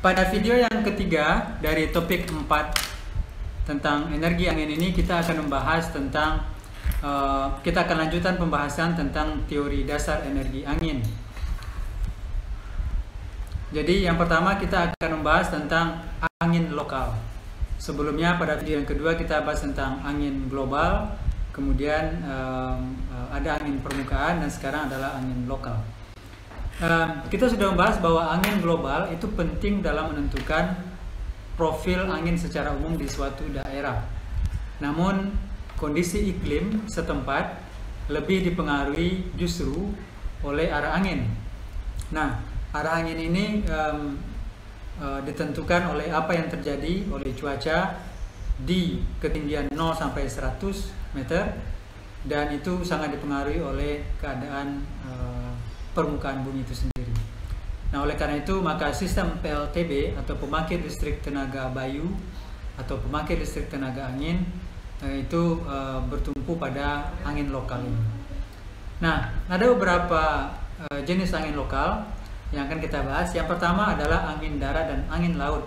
Pada video yang ketiga dari topik 4 tentang energi angin ini kita akan membahas tentang uh, kita akan lanjutkan pembahasan tentang teori dasar energi angin. Jadi yang pertama kita akan membahas tentang angin lokal. Sebelumnya pada video yang kedua kita bahas tentang angin global, kemudian um, ada angin permukaan dan sekarang adalah angin lokal. Kita sudah membahas bahwa angin global itu penting dalam menentukan profil angin secara umum di suatu daerah. Namun kondisi iklim setempat lebih dipengaruhi justru oleh arah angin. Nah, arah angin ini um, uh, ditentukan oleh apa yang terjadi oleh cuaca di ketinggian 0 sampai 100 meter dan itu sangat dipengaruhi oleh keadaan uh, permukaan bumi itu sendiri. Nah, oleh karena itu maka sistem PLTB atau pembangkit listrik tenaga bayu atau pembangkit listrik tenaga angin eh, itu eh, bertumpu pada angin lokal ini. Nah, ada beberapa eh, jenis angin lokal yang akan kita bahas. Yang pertama adalah angin darat dan angin laut.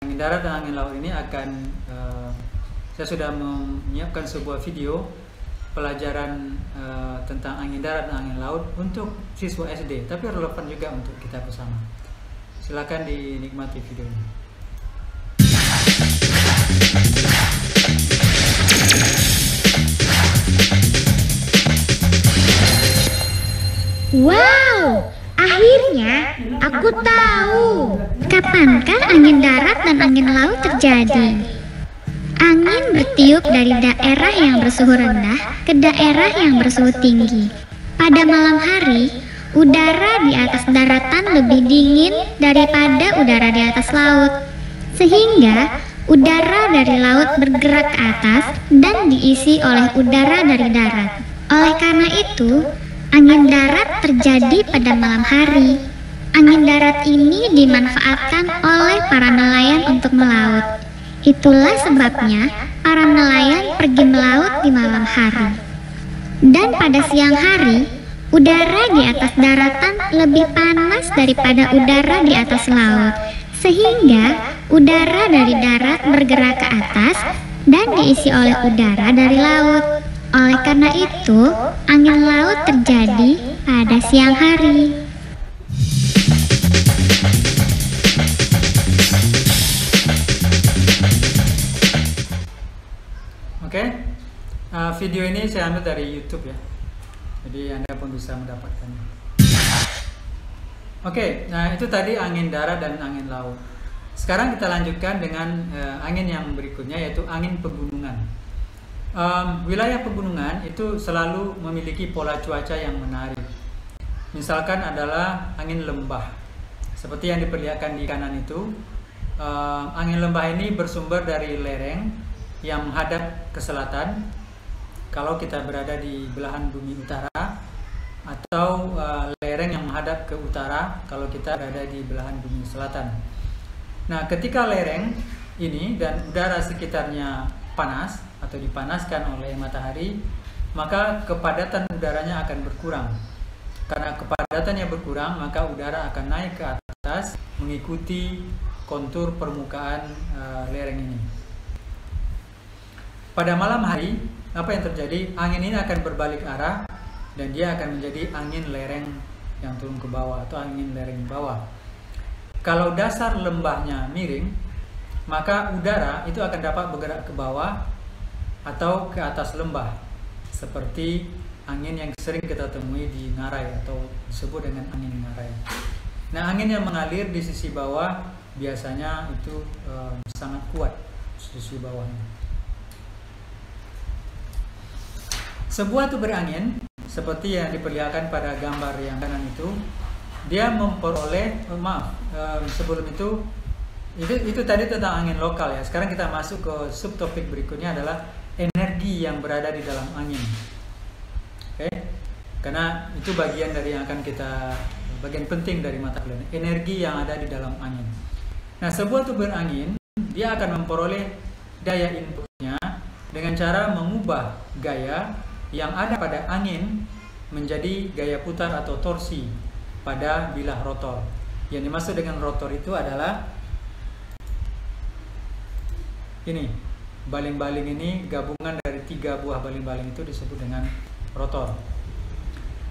Angin darat dan angin laut ini akan eh, saya sudah menyiapkan sebuah video pelajaran uh, tentang angin darat dan angin laut untuk siswa SD, tapi relevan juga untuk kita bersama. Silakan dinikmati video ini. Wow, akhirnya aku tahu kapankah angin darat dan angin laut terjadi. Angin bertiup dari daerah yang bersuhu rendah ke daerah yang bersuhu tinggi. Pada malam hari, udara di atas daratan lebih dingin daripada udara di atas laut. Sehingga udara dari laut bergerak ke atas dan diisi oleh udara dari darat. Oleh karena itu, angin darat terjadi pada malam hari. Angin darat ini dimanfaatkan oleh para nelayan untuk melaut. Itulah sebabnya para nelayan pergi melaut di malam hari. Dan pada siang hari, udara di atas daratan lebih panas daripada udara di atas laut. Sehingga udara dari darat bergerak ke atas dan diisi oleh udara dari laut. Oleh karena itu, angin laut terjadi pada siang hari. Video ini saya ambil dari YouTube ya, jadi anda pun bisa mendapatkannya. Oke, okay, nah itu tadi angin darat dan angin laut. Sekarang kita lanjutkan dengan uh, angin yang berikutnya yaitu angin pegunungan. Um, wilayah pegunungan itu selalu memiliki pola cuaca yang menarik. Misalkan adalah angin lembah, seperti yang diperlihatkan di kanan itu. Uh, angin lembah ini bersumber dari lereng yang menghadap ke selatan kalau kita berada di belahan bumi utara atau uh, lereng yang menghadap ke utara kalau kita berada di belahan bumi selatan. Nah, ketika lereng ini dan udara sekitarnya panas atau dipanaskan oleh matahari, maka kepadatan udaranya akan berkurang. Karena kepadatannya berkurang, maka udara akan naik ke atas mengikuti kontur permukaan uh, lereng ini. Pada malam hari, apa yang terjadi? Angin ini akan berbalik arah dan dia akan menjadi angin lereng yang turun ke bawah atau angin lereng bawah. Kalau dasar lembahnya miring, maka udara itu akan dapat bergerak ke bawah atau ke atas lembah seperti angin yang sering kita temui di ngarai atau disebut dengan angin ngarai. Nah, angin yang mengalir di sisi bawah biasanya itu uh, sangat kuat sisi bawahnya. Sebuah tuber angin seperti yang diperlihatkan pada gambar yang kanan itu, dia memperoleh oh, maaf um, sebelum itu itu itu tadi tentang angin lokal ya. Sekarang kita masuk ke subtopik berikutnya adalah energi yang berada di dalam angin. Oke, okay? karena itu bagian dari yang akan kita bagian penting dari mata kuliah energi yang ada di dalam angin. Nah, sebuah tuber angin dia akan memperoleh daya inputnya dengan cara mengubah gaya yang ada pada angin menjadi gaya putar atau torsi pada bilah rotor Yang dimaksud dengan rotor itu adalah ini baling-baling ini gabungan dari tiga buah baling-baling itu disebut dengan rotor.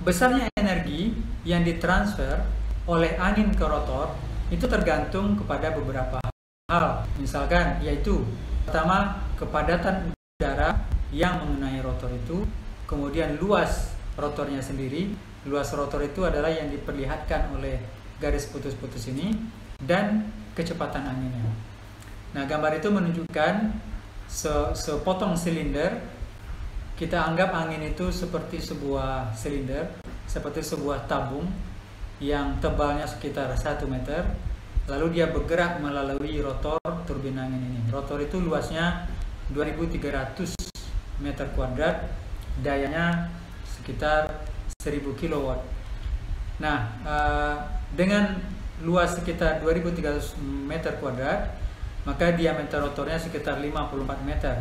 Besarnya energi yang ditransfer oleh angin ke rotor itu tergantung kepada beberapa hal. Misalkan yaitu pertama kepadatan udara yang mengenai rotor itu, kemudian luas rotornya sendiri. Luas rotor itu adalah yang diperlihatkan oleh garis putus-putus ini dan kecepatan anginnya. Nah, gambar itu menunjukkan se sepotong silinder. Kita anggap angin itu seperti sebuah silinder, seperti sebuah tabung yang tebalnya sekitar 1 meter. Lalu dia bergerak melalui rotor turbin angin ini. Rotor itu luasnya 2300 meter kuadrat, dayanya sekitar 1000 kW. Nah, eh, dengan luas sekitar 2300 meter kuadrat, maka diameter rotornya sekitar 54 meter.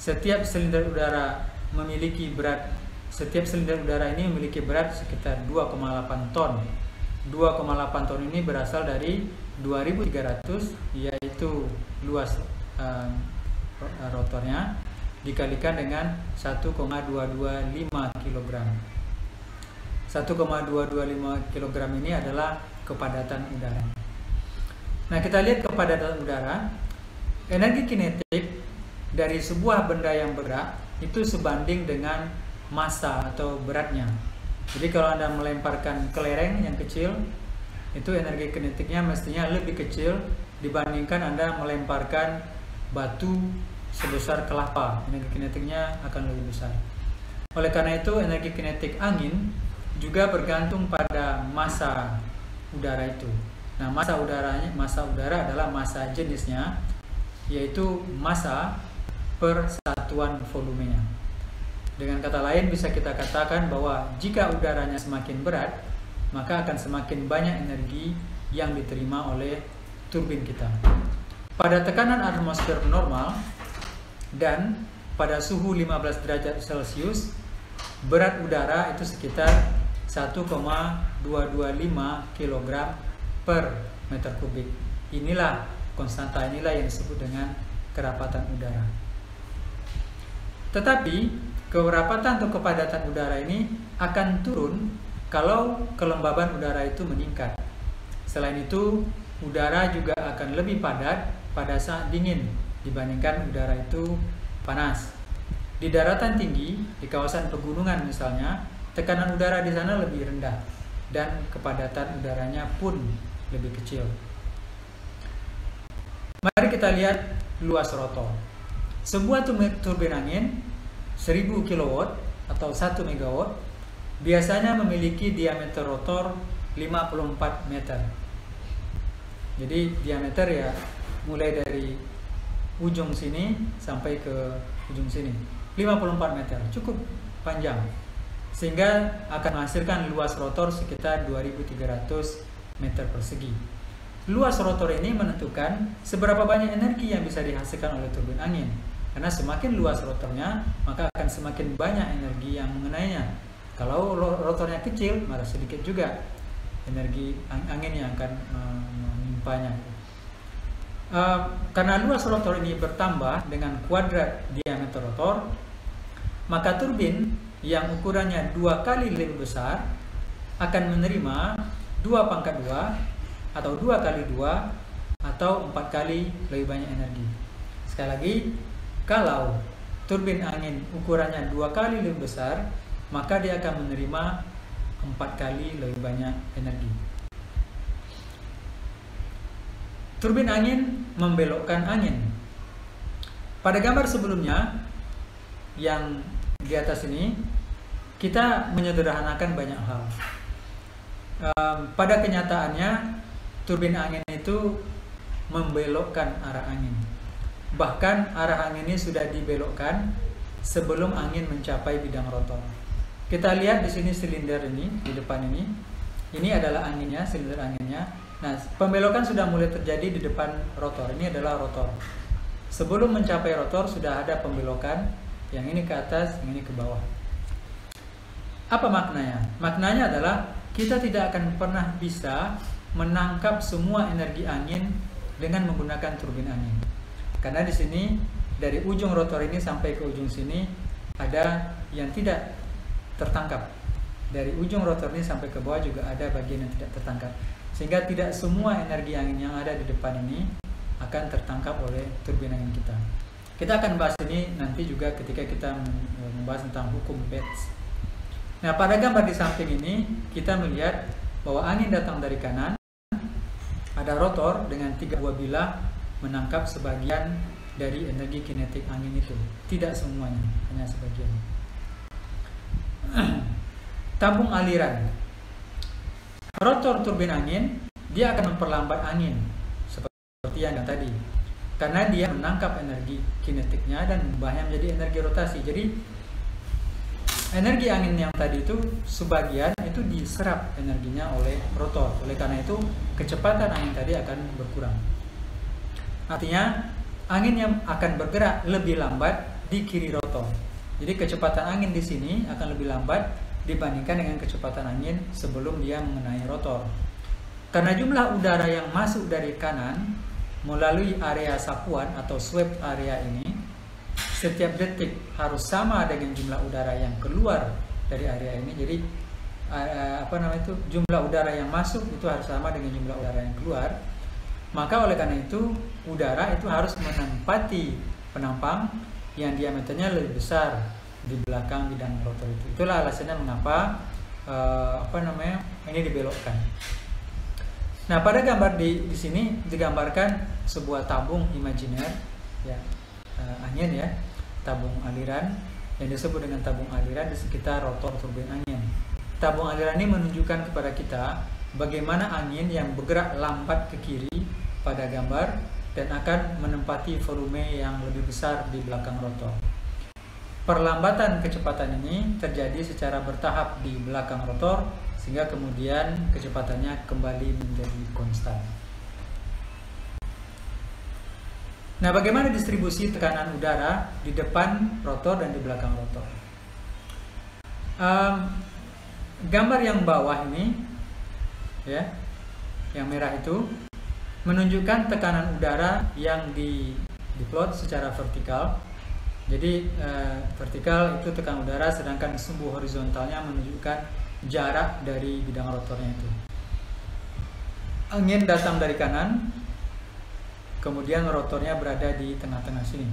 Setiap silinder udara memiliki berat setiap silinder udara ini memiliki berat sekitar 2,8 ton. 2,8 ton ini berasal dari 2300 yaitu luas uh, rotornya dikalikan dengan 1,225 kg. 1,225 kg ini adalah kepadatan udara. Nah, kita lihat kepadatan udara, energi kinetik dari sebuah benda yang bergerak itu sebanding dengan massa atau beratnya. Jadi kalau Anda melemparkan kelereng yang kecil, itu energi kinetiknya mestinya lebih kecil dibandingkan Anda melemparkan batu sebesar kelapa. Energi kinetiknya akan lebih besar. Oleh karena itu, energi kinetik angin juga bergantung pada massa udara itu. Nah, massa udaranya, massa udara adalah massa jenisnya, yaitu massa per satuan volumenya. Dengan kata lain, bisa kita katakan bahwa jika udaranya semakin berat, maka akan semakin banyak energi yang diterima oleh turbin kita. Pada tekanan atmosfer normal dan pada suhu 15 derajat Celcius, berat udara itu sekitar 1,225 kg per meter kubik. Inilah konstanta inilah yang disebut dengan kerapatan udara. Tetapi kerapatan atau kepadatan udara ini akan turun kalau kelembaban udara itu meningkat. Selain itu, udara juga akan lebih padat pada saat dingin dibandingkan udara itu panas. Di daratan tinggi, di kawasan pegunungan misalnya, tekanan udara di sana lebih rendah dan kepadatan udaranya pun lebih kecil. Mari kita lihat luas rotor. Sebuah turbin angin 1000 kW atau 1 MW biasanya memiliki diameter rotor 54 meter. Jadi diameter ya mulai dari ujung sini sampai ke ujung sini. 54 meter, cukup panjang. Sehingga akan menghasilkan luas rotor sekitar 2300 meter persegi. Luas rotor ini menentukan seberapa banyak energi yang bisa dihasilkan oleh turbin angin. Karena semakin luas rotornya, maka akan semakin banyak energi yang mengenainya. Kalau rotornya kecil, maka sedikit juga energi angin yang akan menimpanya. Uh, karena luas rotor ini bertambah dengan kuadrat diameter rotor, maka turbin yang ukurannya dua kali lebih besar akan menerima dua pangkat dua atau dua kali dua atau empat kali lebih banyak energi. Sekali lagi, kalau turbin angin ukurannya dua kali lebih besar, maka dia akan menerima empat kali lebih banyak energi. Turbin angin membelokkan angin. Pada gambar sebelumnya yang di atas ini, kita menyederhanakan banyak hal um, pada kenyataannya turbin angin itu membelokkan arah angin. Bahkan arah angin ini sudah dibelokkan sebelum angin mencapai bidang rotor. Kita lihat di sini silinder ini di depan ini. Ini adalah anginnya, silinder anginnya. Nah, pembelokan sudah mulai terjadi di depan rotor. Ini adalah rotor. Sebelum mencapai rotor sudah ada pembelokan yang ini ke atas, yang ini ke bawah. Apa maknanya? Maknanya adalah kita tidak akan pernah bisa menangkap semua energi angin dengan menggunakan turbin angin. Karena di sini dari ujung rotor ini sampai ke ujung sini ada yang tidak tertangkap. Dari ujung rotor ini sampai ke bawah juga ada bagian yang tidak tertangkap. Sehingga tidak semua energi angin yang ada di depan ini akan tertangkap oleh turbin angin kita. Kita akan bahas ini nanti juga ketika kita membahas tentang hukum Betz. Nah, pada gambar di samping ini kita melihat bahwa angin datang dari kanan, ada rotor dengan tiga buah bilah menangkap sebagian dari energi kinetik angin itu. Tidak semuanya, hanya sebagian. Tabung aliran. Rotor turbin angin, dia akan memperlambat angin seperti yang tadi. Karena dia menangkap energi kinetiknya dan mengubahnya menjadi energi rotasi. Jadi energi angin yang tadi itu sebagian itu diserap energinya oleh rotor. Oleh karena itu kecepatan angin tadi akan berkurang. Artinya angin yang akan bergerak lebih lambat di kiri rotor. Jadi kecepatan angin di sini akan lebih lambat dibandingkan dengan kecepatan angin sebelum dia mengenai rotor. Karena jumlah udara yang masuk dari kanan melalui area sapuan atau swept area ini setiap detik harus sama dengan jumlah udara yang keluar dari area ini. Jadi apa namanya itu jumlah udara yang masuk itu harus sama dengan jumlah udara yang keluar. Maka oleh karena itu udara itu harus menempati penampang yang diameternya lebih besar di belakang bidang rotor itu. Itulah alasannya mengapa uh, apa namanya ini dibelokkan. Nah pada gambar di, di sini digambarkan sebuah tabung imajiner ya uh, angin ya tabung aliran yang disebut dengan tabung aliran di sekitar rotor turbin angin. Tabung aliran ini menunjukkan kepada kita bagaimana angin yang bergerak lambat ke kiri pada gambar dan akan menempati volume yang lebih besar di belakang rotor. Perlambatan kecepatan ini terjadi secara bertahap di belakang rotor sehingga kemudian kecepatannya kembali menjadi konstan. Nah, bagaimana distribusi tekanan udara di depan rotor dan di belakang rotor? Um, gambar yang bawah ini, ya, yang merah itu menunjukkan tekanan udara yang di diplot secara vertikal. Jadi uh, vertikal itu tekanan udara, sedangkan sumbu horizontalnya menunjukkan jarak dari bidang rotornya itu. Angin datang dari kanan, kemudian rotornya berada di tengah-tengah sini.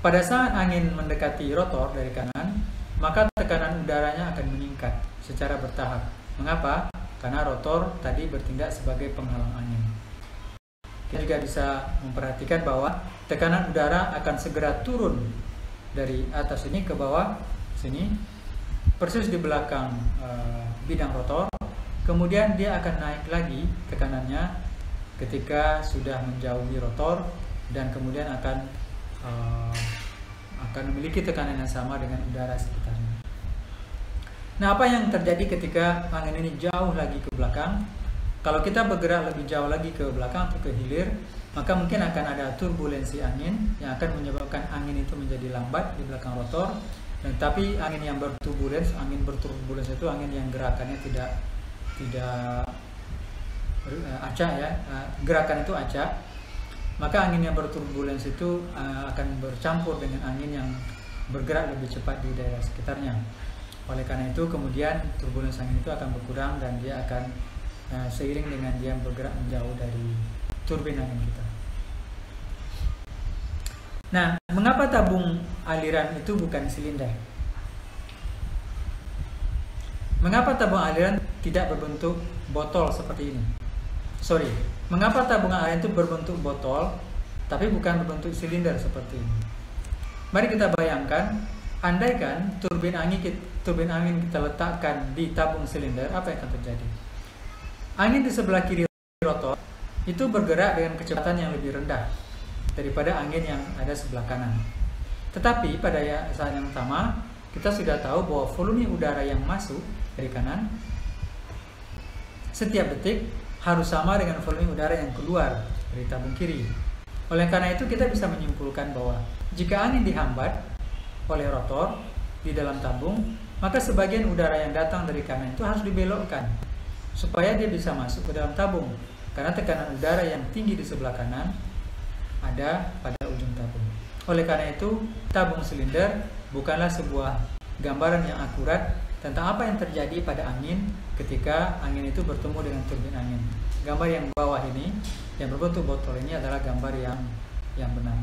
Pada saat angin mendekati rotor dari kanan, maka tekanan udaranya akan meningkat secara bertahap. Mengapa? Karena rotor tadi bertindak sebagai penghalang angin. Kita juga bisa memperhatikan bahwa tekanan udara akan segera turun dari atas ini ke bawah sini, persis di belakang e, bidang rotor. Kemudian dia akan naik lagi tekanannya ketika sudah menjauhi rotor dan kemudian akan uh, akan memiliki tekanan yang sama dengan udara sekitarnya. Nah, apa yang terjadi ketika angin ini jauh lagi ke belakang? Kalau kita bergerak lebih jauh lagi ke belakang atau ke hilir, maka mungkin akan ada turbulensi angin yang akan menyebabkan angin itu menjadi lambat di belakang rotor. Dan tapi angin yang berturbulens, angin berturbulens itu angin yang gerakannya tidak tidak uh, acak ya uh, gerakan itu acak maka angin yang berturbulens itu uh, akan bercampur dengan angin yang bergerak lebih cepat di daerah sekitarnya oleh karena itu kemudian turbulens angin itu akan berkurang dan dia akan uh, seiring dengan dia bergerak menjauh dari turbin angin kita nah mengapa tabung aliran itu bukan silinder Mengapa tabung aliran tidak berbentuk botol seperti ini? sorry, mengapa tabungan air itu berbentuk botol tapi bukan berbentuk silinder seperti ini? Mari kita bayangkan, andaikan turbin angin turbin angin kita letakkan di tabung silinder, apa yang akan terjadi? Angin di sebelah kiri rotor itu bergerak dengan kecepatan yang lebih rendah daripada angin yang ada sebelah kanan. Tetapi pada ya, saat yang sama, kita sudah tahu bahwa volume udara yang masuk dari kanan setiap detik harus sama dengan volume udara yang keluar dari tabung kiri. Oleh karena itu kita bisa menyimpulkan bahwa jika angin dihambat oleh rotor di dalam tabung, maka sebagian udara yang datang dari kanan itu harus dibelokkan supaya dia bisa masuk ke dalam tabung karena tekanan udara yang tinggi di sebelah kanan ada pada ujung tabung. Oleh karena itu, tabung silinder bukanlah sebuah gambaran yang akurat tentang apa yang terjadi pada angin ketika angin itu bertemu dengan turbin angin. Gambar yang bawah ini, yang berbentuk botol ini adalah gambar yang yang benar.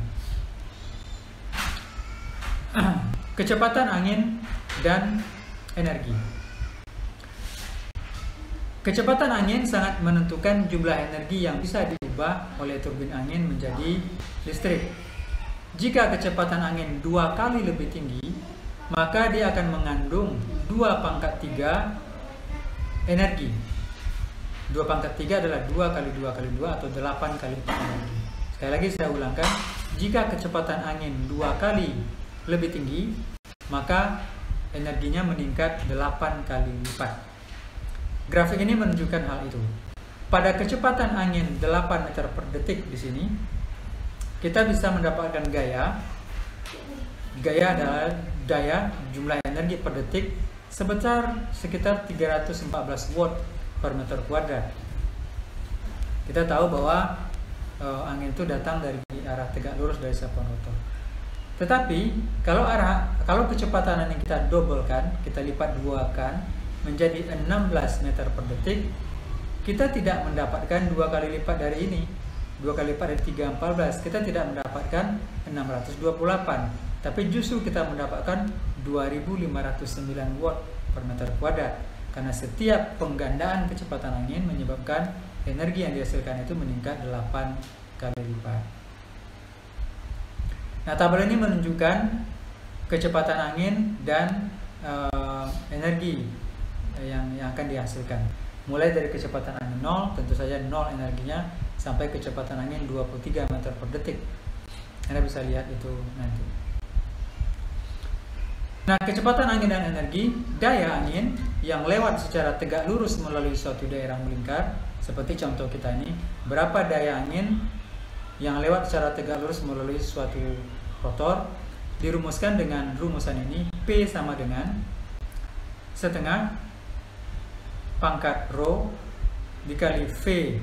Kecepatan angin dan energi. Kecepatan angin sangat menentukan jumlah energi yang bisa diubah oleh turbin angin menjadi listrik. Jika kecepatan angin dua kali lebih tinggi, maka dia akan mengandung dua pangkat tiga energi. Dua pangkat tiga adalah dua kali dua kali dua atau delapan kali empat energi. Sekali lagi saya ulangkan, jika kecepatan angin dua kali lebih tinggi, maka energinya meningkat delapan kali lipat. Grafik ini menunjukkan hal itu. Pada kecepatan angin 8 meter per detik di sini, kita bisa mendapatkan gaya. Gaya adalah daya jumlah energi per detik sebesar sekitar 314 watt per meter kuadrat. Kita tahu bahwa uh, angin itu datang dari arah tegak lurus dari sapuan rotor. Tetapi kalau arah kalau kecepatan angin kita dobelkan, kita lipat dua kan, menjadi 16 meter per detik, kita tidak mendapatkan dua kali lipat dari ini. Dua kali lipat dari 314, kita tidak mendapatkan 628, tapi justru kita mendapatkan 2509 watt per meter kuadrat. Karena setiap penggandaan kecepatan angin menyebabkan energi yang dihasilkan itu meningkat 8 kali lipat. Nah, tabel ini menunjukkan kecepatan angin dan uh, energi yang, yang akan dihasilkan. Mulai dari kecepatan angin 0, tentu saja 0 energinya, sampai kecepatan angin 23 meter per detik. Anda bisa lihat itu nanti. Nah, kecepatan angin dan energi, daya angin yang lewat secara tegak lurus melalui suatu daerah melingkar, seperti contoh kita ini, berapa daya angin yang lewat secara tegak lurus melalui suatu rotor, dirumuskan dengan rumusan ini, P sama dengan setengah pangkat rho dikali V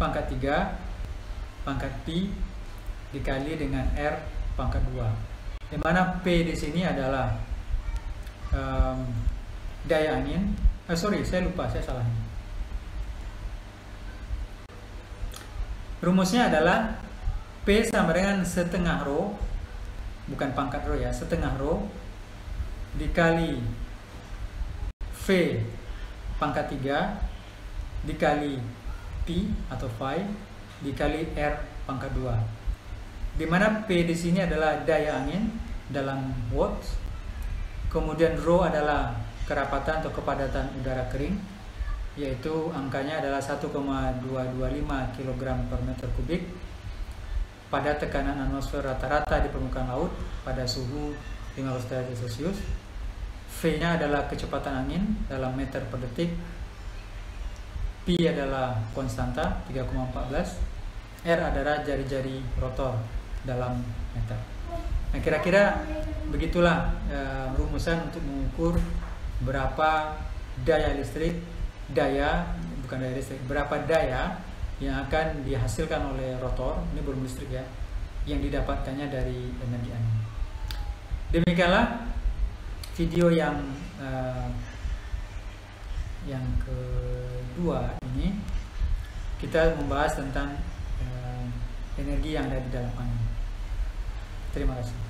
pangkat 3 pangkat Pi dikali dengan R pangkat 2 di mana P di sini adalah um, daya angin. Eh, sorry saya lupa saya salah. Rumusnya adalah P sama dengan setengah rho bukan pangkat rho ya setengah rho dikali V pangkat 3 dikali P atau Phi dikali R pangkat 2 di mana P di sini adalah daya angin dalam watts. Kemudian Rho adalah kerapatan atau kepadatan udara kering yaitu angkanya adalah 1,225 kg per meter kubik. Pada tekanan atmosfer rata-rata di permukaan laut pada suhu 15 derajat Celcius V-nya adalah kecepatan angin dalam meter per detik. P adalah konstanta 3,14. R adalah jari-jari rotor dalam meter. Nah, kira-kira begitulah e, rumusan untuk mengukur berapa daya listrik, daya bukan daya listrik, berapa daya yang akan dihasilkan oleh rotor, ini belum listrik ya, yang didapatkannya dari energi angin. Demikianlah video yang uh, yang kedua ini kita membahas tentang uh, energi yang ada di dalam angin. Terima kasih.